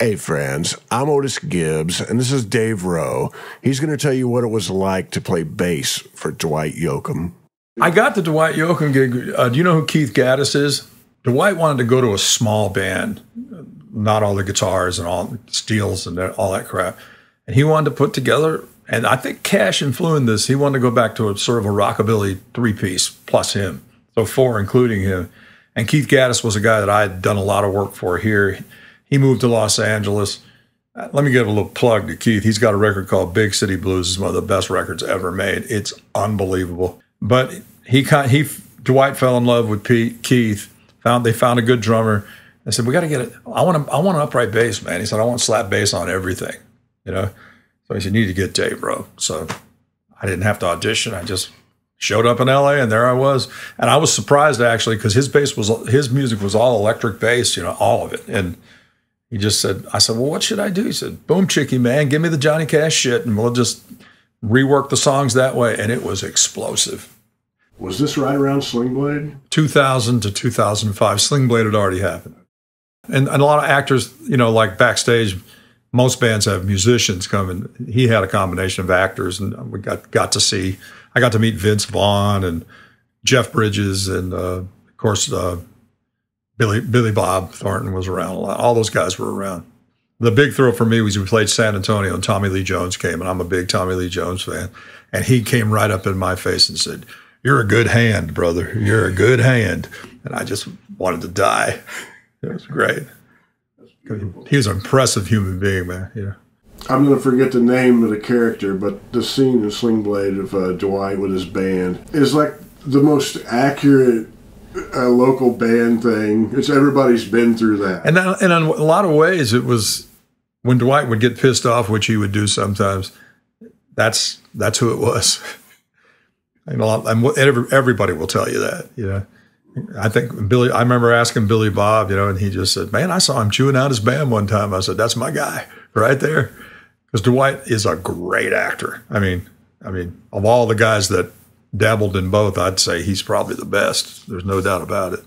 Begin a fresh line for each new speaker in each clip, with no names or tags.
Hey, friends, I'm Otis Gibbs, and this is Dave Roe. He's going to tell you what it was like to play bass for Dwight Yoakam.
I got the Dwight Yoakam gig. Uh, do you know who Keith Gattis is? Dwight wanted to go to a small band, not all the guitars and all the steels and all that crap. And he wanted to put together, and I think Cash influenced this. He wanted to go back to a sort of a rockabilly three piece plus him, so four including him. And Keith Gattis was a guy that I had done a lot of work for here. He moved to Los Angeles. Uh, let me give a little plug to Keith. He's got a record called Big City Blues. It's one of the best records ever made. It's unbelievable. But he he Dwight fell in love with Pete, Keith. Found they found a good drummer. I said we got to get it. I want I want an upright bass, man. He said I want slap bass on everything, you know. So he said you need to get Dave Roe. So I didn't have to audition. I just showed up in LA and there I was. And I was surprised actually because his bass was his music was all electric bass, you know, all of it. And he just said, I said, well, what should I do? He said, boom, chicky man, give me the Johnny Cash shit and we'll just rework the songs that way. And it was explosive.
Was this right around Sling Blade?
2000 to 2005. Sling Blade had already happened. And, and a lot of actors, you know, like backstage, most bands have musicians come and he had a combination of actors and we got, got to see I got to meet Vince Vaughn and Jeff Bridges, and uh, of course uh, Billy Billy Bob Thornton was around a lot. All those guys were around. The big thrill for me was we played San Antonio, and Tommy Lee Jones came, and I'm a big Tommy Lee Jones fan, and he came right up in my face and said, "You're a good hand, brother. You're a good hand," and I just wanted to die. It was great. He was an impressive human being, man. Yeah.
I'm going to forget the name of the character, but the scene in Sling Blade of uh, Dwight with his band is like the most accurate uh, local band thing. It's everybody's been through that.
And, that, and in a lot of ways, it was when Dwight would get pissed off, which he would do sometimes. That's that's who it was. and, and everybody will tell you that. You know, I think Billy. I remember asking Billy Bob, you know, and he just said, "Man, I saw him chewing out his band one time." I said, "That's my guy right there." because Dwight is a great actor. I mean, I mean, of all the guys that dabbled in both, I'd say he's probably the best. There's no doubt about it.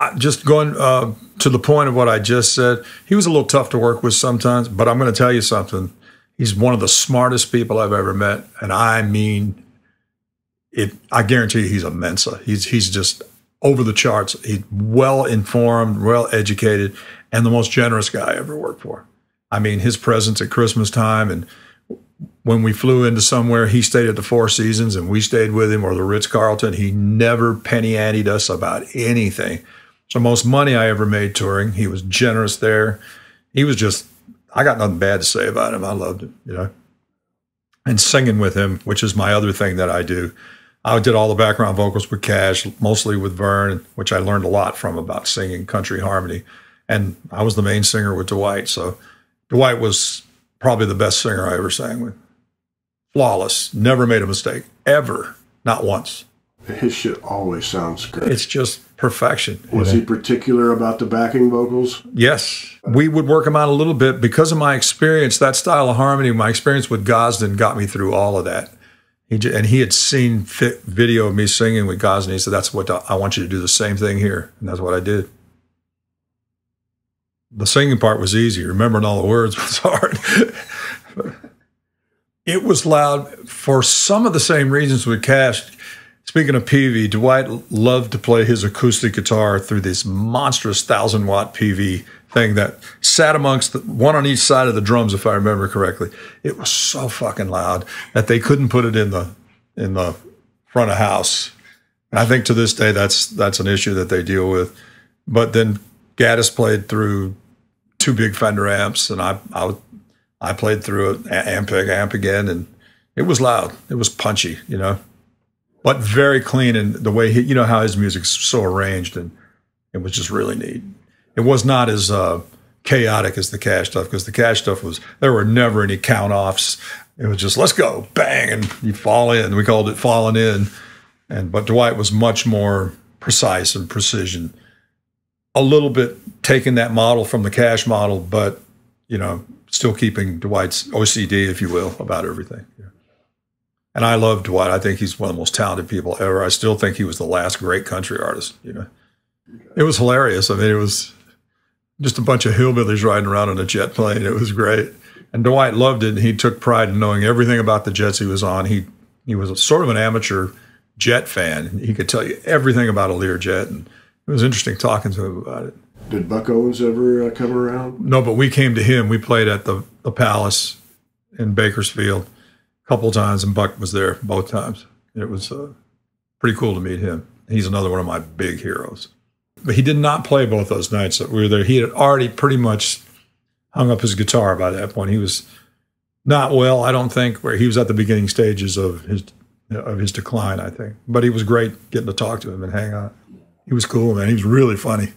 I, just going uh, to the point of what I just said, he was a little tough to work with sometimes, but I'm going to tell you something. He's one of the smartest people I've ever met, and I mean it. I guarantee you, he's a Mensa. He's he's just over the charts. He's well informed, well educated, and the most generous guy I ever worked for. I mean, his presence at Christmas time and when we flew into somewhere, he stayed at the Four Seasons and we stayed with him or the Ritz Carlton. He never penny anted us about anything. So most money I ever made touring, he was generous there. He was just, I got nothing bad to say about him. I loved him, you know. And singing with him, which is my other thing that I do. I did all the background vocals with Cash, mostly with Vern, which I learned a lot from about singing country harmony. And I was the main singer with Dwight. So Dwight was probably the best singer I ever sang with. Flawless, never made a mistake, ever, not once.
His shit always sounds great.
It's just perfection.
Was he particular about the backing vocals?
Yes. We would work him out a little bit because of my experience, that style of harmony, my experience with Gosdin got me through all of that. He and he had seen video of me singing with Gosdin. He said, That's what I want you to do the same thing here. And that's what I did the singing part was easy. Remembering all the words was hard. It was loud for some of the same reasons with Cash. Speaking of Peavey, Dwight loved to play his acoustic guitar through this monstrous thousand watt Peavey thing that sat amongst the, one on each side of the drums, if I remember correctly. It was so fucking loud that they couldn't put it in the in the front of house. And I think to this day that's that's an issue that they deal with. But then Gattis played through two big Fender amps, and I I, I played through it amp amp again, and it was loud. It was punchy, you know, but very clean. And the way he, you know, how his music's so arranged, and it was just really neat. It was not as uh, chaotic as the Cash stuff because the Cash stuff was there were never any count offs. It was just let's go, bang, and you fall in. We called it falling in, and but Dwight was much more precise and precision a little bit taking that model from the cash model, but you know, still keeping Dwight's OCD, if you will, about everything. Yeah. And I love Dwight. I think he's one of the most talented people ever. I still think he was the last great country artist. You know, it was hilarious. I mean, it was just a bunch of hillbillies riding around in a jet plane. It was great. And Dwight loved it. He took pride in knowing everything about the jets he was on. He he was a, sort of an amateur jet fan. He could tell you everything about a Learjet, and it was interesting talking to him about it.
Did Buck Owens ever uh, come around?
No, but we came to him. We played at the, the Palace in Bakersfield a couple times, and Buck was there both times. It was uh, pretty cool to meet him. He's another one of my big heroes. But he did not play both those nights that we were there. He had already pretty much hung up his guitar by that point. He was not well, I don't think, where he was at the beginning stages of his of his decline, I think. But he was great getting to talk to him and hang out. He was cool, man. He was really funny.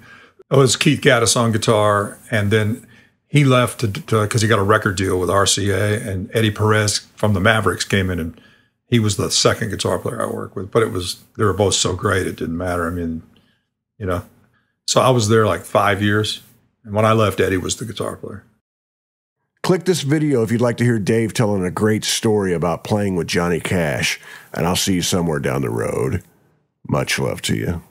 Oh, it was Keith Gattis on guitar, and then he left because he got a record deal with RCA, and Eddie Perez from the Mavericks came in, and he was the second guitar player I worked with. But it was they were both so great, it didn't matter. I mean, you know, so I was there like five years, and when I left, Eddie was the guitar player.
Click this video if you'd like to hear Dave telling a great story about playing with Johnny Cash, and I'll see you somewhere down the road. Much love to you.